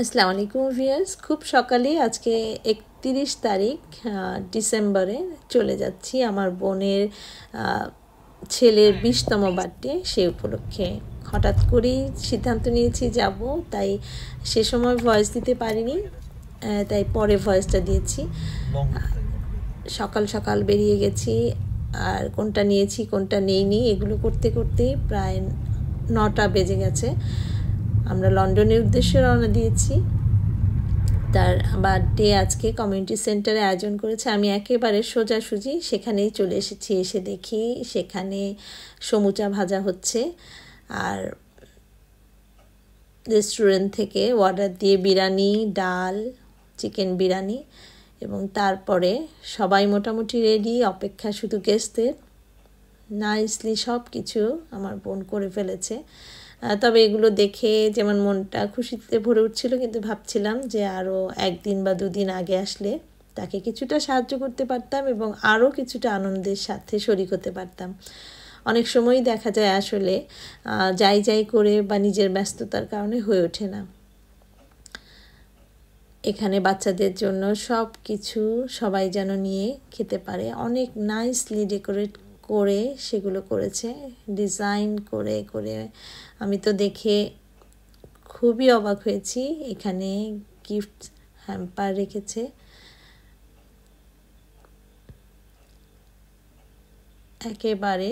আসসালামু আলাইকুম ভিয়ার্স খুব সকালে আজকে একত্রিশ তারিখ ডিসেম্বরে চলে যাচ্ছি আমার বোনের ছেলের বিশতম বার্থডে সে উপলক্ষে। হঠাৎ করেই সিদ্ধান্ত নিয়েছি যাব, তাই সে সময় ভয়েস দিতে পারিনি তাই পরে ভয়েসটা দিয়েছি। সকাল সকাল বেরিয়ে গেছি, আর কোনটা নিয়েছি কোনটা নেইনি, এগুলো করতে করতে প্রায় নটা বেজে গেছে। আমরা লন্ডনের উদ্দেশ্যে রওনা দিয়েছি। তার বার্থডে আজকে কমিউনিটি সেন্টারে আয়োজন করেছে। আমি একেবারে সোজাসুজি সেখানেই চলে এসেছি, এসে দেখি সেখানে সমুচা ভাজা হচ্ছে। আর রেস্টুরেন্ট থেকে অর্ডার দিয়ে বিরিয়ানি, ডাল চিকেন বিরিয়ানি এবং তারপরে সবাই মোটামুটি রেডি অপেক্ষা শুধু গেস্টদের নাইসলি সব কিছু আমার বোন করে ফেলেছে। তবে এগুলো দেখে যেমন মনটা খুশিতে ভরে উঠছিল, কিন্তু ভাবছিলাম যে আরও একদিন বা দুদিন আগে আসলে তাকে কিছুটা সাহায্য করতে পারতাম এবং আরও কিছুটা আনন্দের সাথে শরিক হতে পারতাম। অনেক সময়ই দেখা যায় আসলে যাই যাই করে বা নিজের ব্যস্ততার কারণে হয়ে ওঠে না। এখানে বাচ্চাদের জন্য সব কিছু সবাই যেন নিয়ে খেতে পারে। অনেক নাইসলি ডেকোরেট করে সেগুলো করেছে ডিজাইন করে করে আমি তো দেখে খুবই অবাক হয়েছি। এখানে গিফট হ্যাম্পার রেখেছে। একেবারে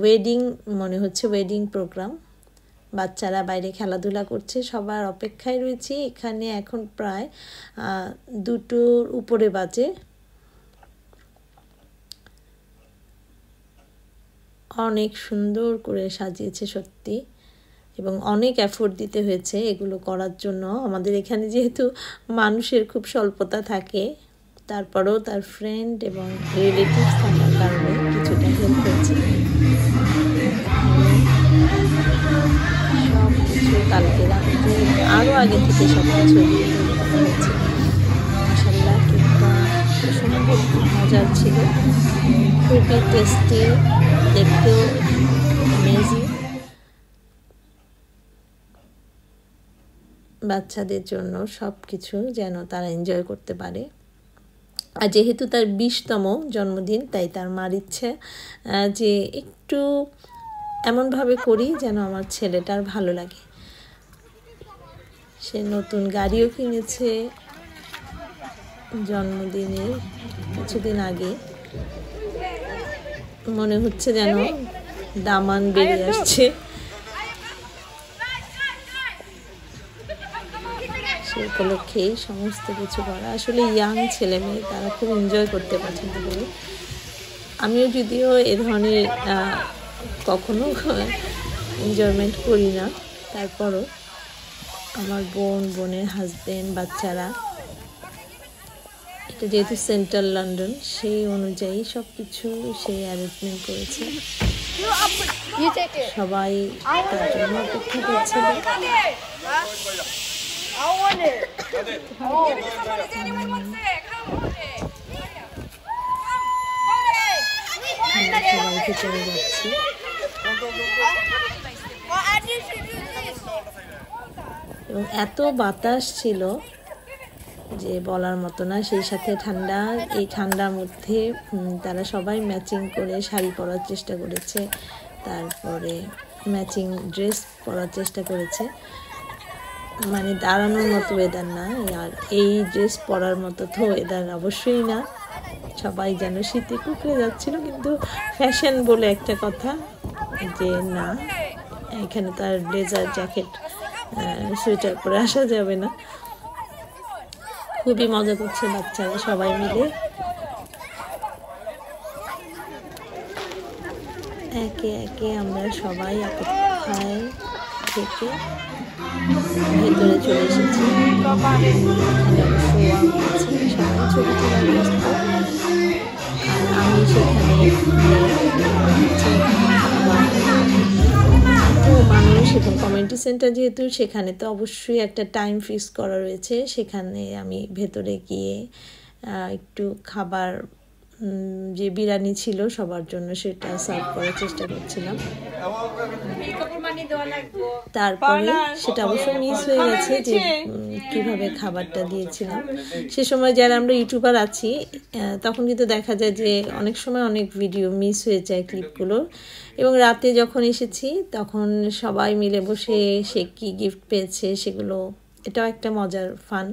ওয়েডিং মনে হচ্ছে ওয়েডিং প্রোগ্রাম বাচ্চারা বাইরে খেলাধুলা করছে, সবার অপেক্ষায় রয়েছি। এখানে এখন প্রায় দুটোর উপরে বাজে। অনেক সুন্দর করে সাজিয়েছে সত্যি। এবং অনেক এফোর্ট দিতে হয়েছে এগুলো করার জন্য। আমাদের এখানে যেহেতু মানুষের খুব স্বল্পতা থাকে, তারপরেও তার ফ্রেন্ড এবং রিলেটিভস থাকার কারণে কিছুটা হেল্প হয়েছে। কালকে রাত্রে আরও আগে থেকে সব কিছু মশাল্লা কেকটা অসম্ভব মজার ছিল। খুবই টেস্টি দেখতেও অ্যামেজিং বাচ্চাদের জন্য সব কিছু যেন তারা এনজয় করতে পারে। আর যেহেতু তার বিশতম জন্মদিন, তাই তার মার ইচ্ছে যে একটু এমনভাবে করি যেন আমার ছেলেটার ভালো লাগে। সে নতুন গাড়িও কিনেছে। জন্মদিনের কিছুদিন আগে। মনে হচ্ছে যেন দামান বেরিয়ে আসছে। সে উপলক্ষেই সমস্ত কিছু করা। আসলে ইয়াং ছেলে মেয়ে তারা খুব এনজয় করতে পছন্দ করে আমিও যদিও এ ধরনের কখনো এনজয়মেন্ট করি না। তারপরও আমার বোন বোনের হাজব্যান্ড বাচ্চারা এটা যেহেতু সেন্ট্রাল লন্ডন, সেই অনুযায়ী সব কিছু সেই অ্যারেঞ্জমেন্ট করেছে। সবাই তার জন্য অপেক্ষা করছিল। যাচ্ছি। এবং এত বাতাস ছিল যে বলার মতো না, সেই সাথে ঠান্ডা, এই ঠান্ডার মধ্যে তারা সবাই ম্যাচিং করে শাড়ি পরার চেষ্টা করেছে। তারপরে ম্যাচিং ড্রেস পরার চেষ্টা করেছে। মানে দাঁড়ানোর মতো ওয়েদার না, আর এই ড্রেস পরার মতো তো ওয়েদার অবশ্যই না। সবাই যেন শীতে কুকড়ে যাচ্ছিল, কিন্তু ফ্যাশন বলে একটা কথা যে না, এখানে তার ব্লেজার জ্যাকেট সোয়েটার পরে আসা যাবে না। খুবই মজা করছে বাচ্চারা সবাই মিলে। একে একে আমরা সবাই অপেক্ষায় থেকে ভেতরে চলে এসেছি। আমি সেখানে কমিউনিটি সেন্টার যেহেতু, সেখানে তো অবশ্যই একটা টাইম ফিক্স করা রয়েছে। সেখানে আমি ভেতরে গিয়ে একটু খাবার যে বিরিয়ানি ছিল সবার জন্য সেটা সার্ভ করার চেষ্টা করছিলাম। তারপরে সেটা অবশ্য মিস হয়ে গেছে যে কীভাবে খাবারটা দিয়েছিলাম। সে সময় যারা আমরা ইউটিউবার আছি তখন কিন্তু দেখা যায় যে অনেক সময় অনেক ভিডিও মিস হয়ে যায় ক্লিপগুলো এবং রাতে যখন এসেছি তখন সবাই মিলে বসে সে কি গিফট পেয়েছে সেগুলো এটাও একটা মজার ফান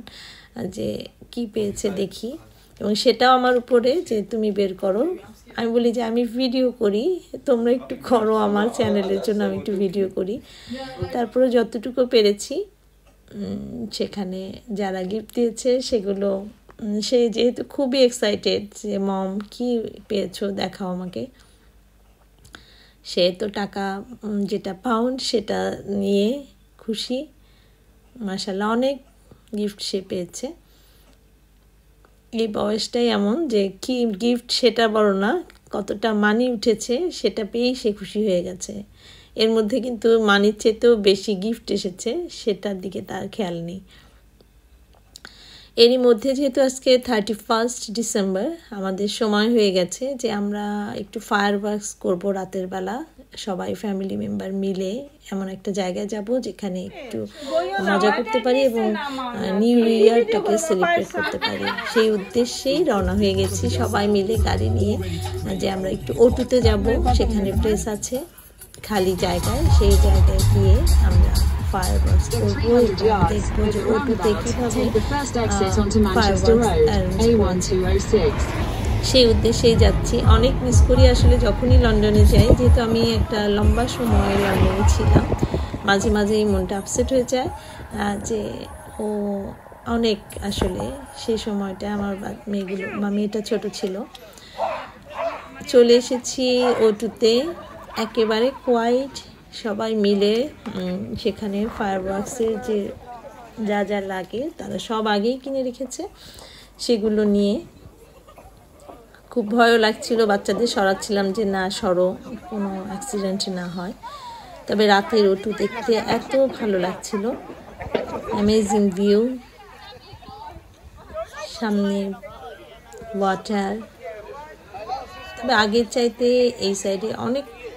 যে কি পেয়েছে দেখি। এবং সেটাও আমার উপরে যে তুমি বের করো আমি বলি যে আমি ভিডিও করি, তোমরা একটু করো আমার চ্যানেলের জন্য আমি একটু ভিডিও করি। তারপরে যতটুকু পেরেছি সেখানে যারা গিফট দিয়েছে সেগুলো সে যেহেতু খুবই এক্সাইটেড যে, মম, কি পেয়েছ? দেখাও আমাকে। সে তো টাকা যেটা পাউন্ড সেটা নিয়ে খুশি। মাসাল্লাহ অনেক গিফট সে পেয়েছে। এই বয়সটাই এমন যে কি গিফট সেটা বড় না, কতটা মানি উঠেছে সেটা পেয়েই সে খুশি হয়ে গেছে। এর মধ্যে কিন্তু মানির চেয়েতেও বেশি গিফট এসেছে, সেটার দিকে তার খেয়াল নেই। এরই মধ্যে যেহেতু আজকে থার্টি ফার্স্ট ডিসেম্বর আমাদের সময় হয়ে গেছে যে আমরা একটু ফায়ার ওয়ার্কস করব রাতের বেলা। সবাই ফ্যামিলি মেম্বার মিলে এমন একটা জায়গায় যাব যেখানে একটু মজা করতে পারি এবং নিউ ইয়ারটাকে সেলিব্রেট করতে পারি। সেই উদ্দেশ্যেই রওনা হয়ে গেছি সবাই মিলে গাড়ি নিয়ে, যে আমরা একটু ওটুতে যাব, সেখানে প্লেস আছে, খালি জায়গায়। সেই জায়গায় গিয়ে আমরা ফায়ারওয়ার্কস করব দেখব যে ওটুতে কীভাবে ফায়ারওয়ার্কস সেই উদ্দেশ্যেই যাচ্ছি। অনেক মিস করি আসলে যখনই লন্ডনে যাই যেহেতু আমি একটা লম্বা সময় লন্ডনে ছিলাম। মাঝে মাঝে এই মনটা আপসেট হয়ে যায় যে ও অনেক আসলে সেই সময়টা আমার মেয়েগুলো বা মেয়েটা ছোট ছিল। চলে এসেছি ওটুতে একেবারে কোয়াইট সবাই মিলে সেখানে ফায়ারওয়ার্কসের যে যা যা লাগে, তারা সব আগেই কিনে রেখেছে। সেগুলো নিয়ে খুব ভয়ও লাগছিল, বাচ্চাদের সরাচ্ছিলাম যে না, সরো, কোনো অ্যাক্সিডেন্ট না হয়। তবে রাতের ওটু দেখতে এত ভালো লাগছিল। অ্যামেজিং ভিউ সামনে ওয়াটার তবে আগের চাইতে এই সাইডে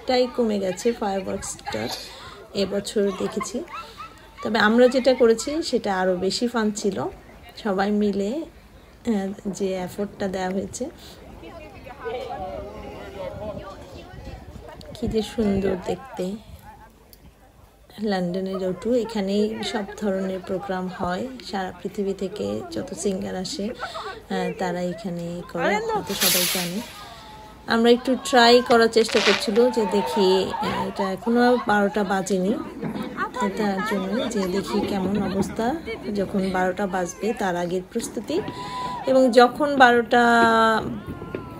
অনেকটাই কমে গেছে ফায়ারওয়ার্কসটা এবছর দেখেছি। তবে আমরা যেটা করেছি, সেটা আরও বেশি ফান ছিল। সবাই মিলে যে এফোর্টটা দেওয়া হয়েছে। কি যে সুন্দর দেখতে। লন্ডনের ওটু এখানেই সব ধরনের প্রোগ্রাম হয়। সারা পৃথিবী থেকে যত সিঙ্গার আসে তারা এখানে করে সবাই জানে আমরা একটু ট্রাই করার চেষ্টা করছিল যে দেখি এটা এখনও বারোটা বাজেনি। তার জন্য যে দেখি কেমন অবস্থা। যখন বারোটা বাজবে তার আগের প্রস্তুতি। এবং যখন বারোটা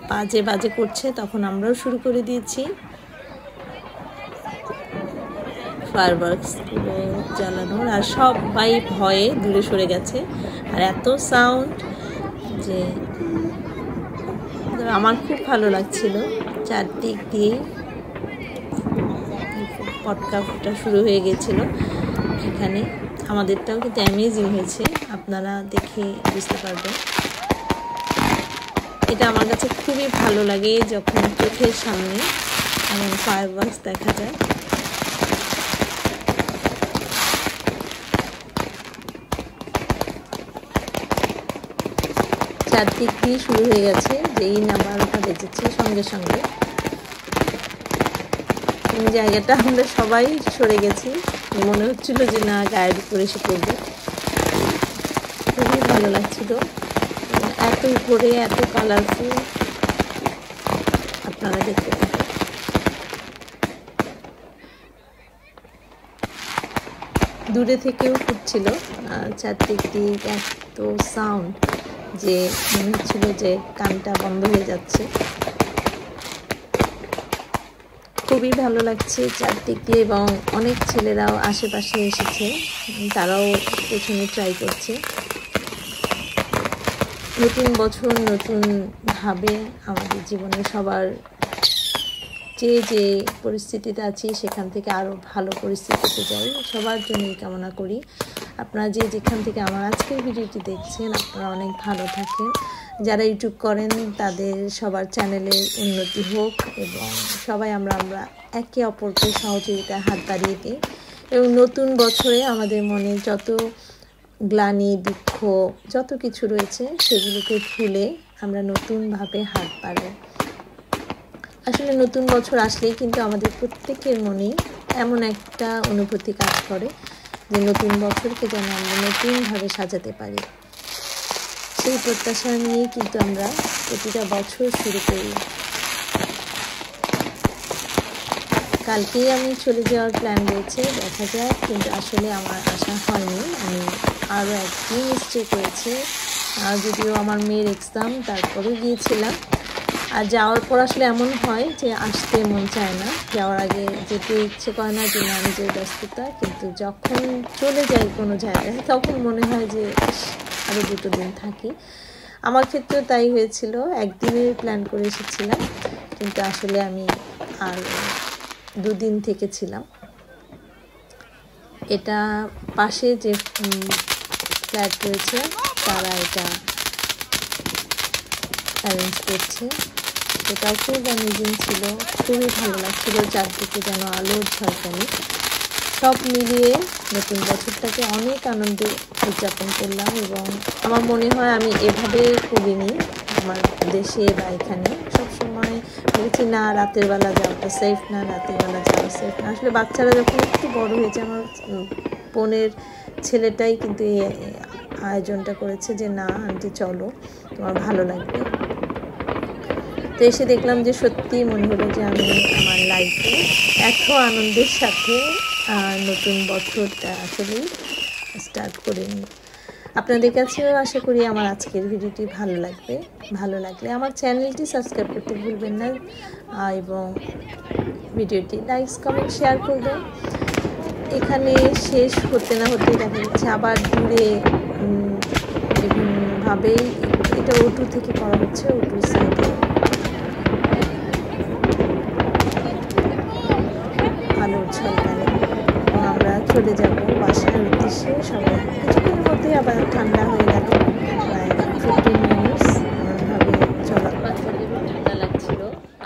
বাজে বাজে করছে, তখন আমরাও শুরু করে দিয়েছি। ফায়ারওয়ার্কসগুলো জ্বালানোর আর সবাই ভয়ে দূরে সরে গেছে। আর এত সাউন্ড যে আমার খুব ভালো লাগছিল। চারদিক দিয়ে পটকা ফুটা শুরু হয়ে গেছিল এখানে। আমাদেরটাও কিন্তু অ্যামেজিং হয়েছে, আপনারা দেখে বুঝতে পারবেন। এটা আমার কাছে খুবই ভালো লাগে যখন চোখের সামনে এমন ফায়ার দেখা যায়। চারদিক দিয়ে শুরু হয়ে গেছে, যেই না বারোটা বেজেছে সঙ্গে সঙ্গে। জায়গাটা আমরা সবাই সরে গেছি। মনে হচ্ছিল যে না গায়ের উপরে এসে পড়বে। খুবই ভালো লাগছিল। এত উপরে এত কালারফুল আপনারা দেখতে দূরে থেকেও ফুটছিল চারদিক দিক এত সাউন্ড যে মনে হচ্ছিল যে কানটা বন্ধ হয়ে যাচ্ছে। খুবই ভালো লাগছে চারদিক দিয়ে এবং অনেক ছেলেরাও আশেপাশে এসেছে, তারাও পেছনে ট্রাই করছে। নতুন বছর নতুনভাবে আমাদের জীবনে সবার যে যে পরিস্থিতিতে আছি, সেখান থেকে আরও ভালো পরিস্থিতিতে যাই। সবার জন্যই কামনা করি। আপনারা যে যেখান থেকে আমার আজকের ভিডিওটি দেখছেন, আপনারা অনেক ভালো থাকেন। যারা ইউটিউব করেন, তাদের সবার চ্যানেলের উন্নতি হোক এবং সবাই আমরা আমরা একে অপরকে সহযোগিতায় হাত বাড়িয়ে দিই। এবং নতুন বছরে আমাদের মনে যত গ্লানি দুঃখ যত কিছু রয়েছে, সেগুলোকে ভুলে আমরা নতুনভাবে হাত বাড়াই। আসলে নতুন বছর আসলেই কিন্তু আমাদের প্রত্যেকের মনেই এমন একটা অনুভূতি কাজ করে। যে নতুন বছরকে যেন আমরা নতুনভাবে সাজাতে পারি। সেই প্রত্যাশা নিয়ে কিন্তু আমরা প্রতিটা বছর শুরু করি। কালকেই আমি চলে যাওয়ার প্ল্যান রয়েছে, দেখা যায় কিন্তু আসলে আমার আশা হয়নি। আমি আরও একদিন স্টে করেছি। যদিও আমার মেয়ের এক্সাম তারপরে গিয়েছিলাম। আর যাওয়ার পর আসলে এমন হয় যে আসতে মন চায় না। যাওয়ার আগে যেতে ইচ্ছে করে না, যে না, নিজের ব্যস্ততা। কিন্তু যখন চলে যাই কোনো জায়গায়, তখন মনে হয় যে আরও দুটো দিন থাকি। আমার ক্ষেত্রেও তাই হয়েছিল। একদিনের প্ল্যান করে এসেছিলাম, কিন্তু আসলে আমি আর দুদিন থেকেছিলাম। এটা পাশে যে ফ্ল্যাট রয়েছে, তারা এটা অ্যারেঞ্জ করছে। সেটাও খুব অ্যামেজিং ছিল, খুবই ভালো লাগছিল চারদিকে যেন আলোর ঝলকানি। সব মিলিয়ে নতুন বছরটাকে অনেক আনন্দে উদযাপন করলাম এবং আমার মনে হয় আমি এভাবে করিনি আমার দেশে বা এখানে। সবসময় ভেবেছি না, রাতের বেলা যাওয়াটা সেফ না, রাতের বেলা যাওয়া সেফ না। আসলে বাচ্চারা যখন একটু বড় হয়েছে, আমার বোনের ছেলেটাই কিন্তু এই আয়োজনটা করেছে যে, না, আন্টি, চলো, তোমার ভালো লাগবে। তো এসে দেখলাম যে সত্যি মনে হলো যে আমি আমার লাইফে এত আনন্দের সাথে নতুন বছরটা আসলেই স্টার্ট করে নিই আপনাদের কাছেও আশা করি আমার আজকের ভিডিওটি ভালো লাগবে। ভালো লাগলে আমার চ্যানেলটি সাবস্ক্রাইব করতে ভুলবেন না এবং ভিডিওটি লাইকস কমেন্ট শেয়ার করবেন। এখানে শেষ হতে না হতে দেখা যাচ্ছে আবার দূরে বিভিন্নভাবেই এটা ওটু থেকে করা হচ্ছে ওটুর সাইডে আলোর ঝলকানি এবং চলে যাব বাসার উদ্দেশ্যে সবাই। কিছুক্ষণের মধ্যেই আবার ঠান্ডা হয়ে গেল। ঠান্ডা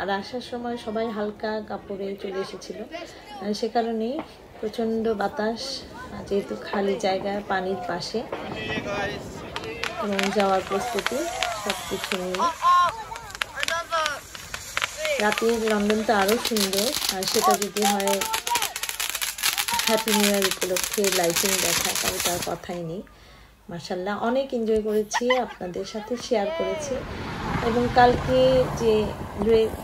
আর আসার সময় সবাই হালকা কাপড়ে চলে এসেছিল। সে কারণেই প্রচণ্ড বাতাস যেহেতু খালি জায়গা পানির পাশে, এবং যাওয়ার প্রস্তুতি সব কিছু নিয়ে। রাতের লন্ডন তো আরও সুন্দর, আর সেটা যদি হয় হ্যাপি নিউ ইয়ার উপলক্ষে লাইটিং দেখা তাই তার কথাই নেই। মার্শাল্লাহ অনেক এনজয় করেছি, আপনাদের সাথে শেয়ার করেছি। এবং কালকে যে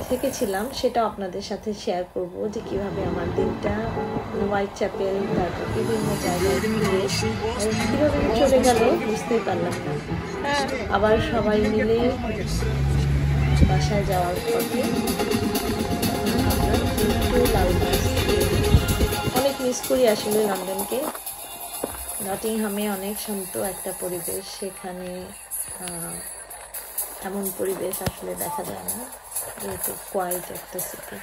থেকেছিলাম, সেটাও আপনাদের সাথে শেয়ার করব যে কীভাবে আমার দিনটা হোয়াইট চ্যাপেল তারপর বিভিন্ন জায়গায় ঘুরে কীভাবে চলে গেল, বুঝতেই পারলাম না। আবার সবাই মিলে বাসায় যাওয়ার পথে করি আসলে লন্ডনকে। নটিংহামে অনেক শান্ত একটা পরিবেশ, সেখানে এমন পরিবেশ আসলে দেখা যায় না, যেহেতু কোয়াইট একটা সিটি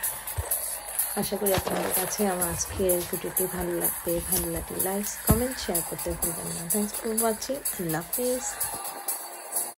আশা করি আপনাদের কাছে আমার আজকের ভিডিওটি ভালো লাগবে, ভালো লাগলে লাইক কমেন্ট শেয়ার করতে ভুলবেন না। থ্যাংকস ফর ওয়াচিং আল্লাহ হাফিজ।